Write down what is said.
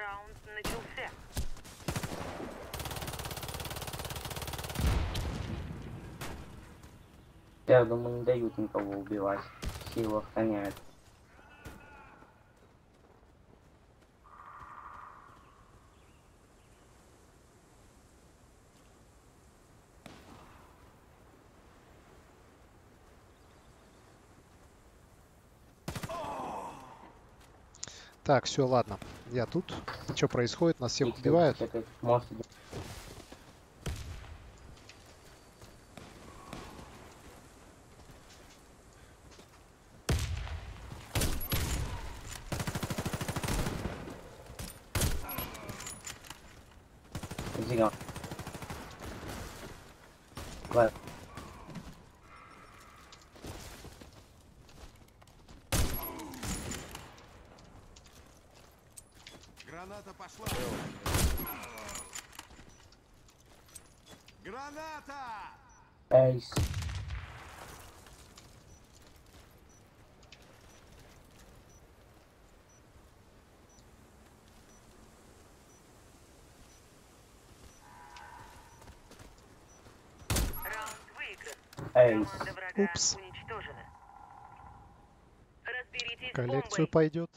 Раунд начался. Я думаю, не дают никого убивать. Силу охраняют. Так, все, ладно. Я тут. Что происходит? Нас всех убивают. Зига. Ладно. Граната пошла. Граната! Эйс. Эйс. Команда врага Упс. уничтожена. Разберитесь с Коллекцию пойдет.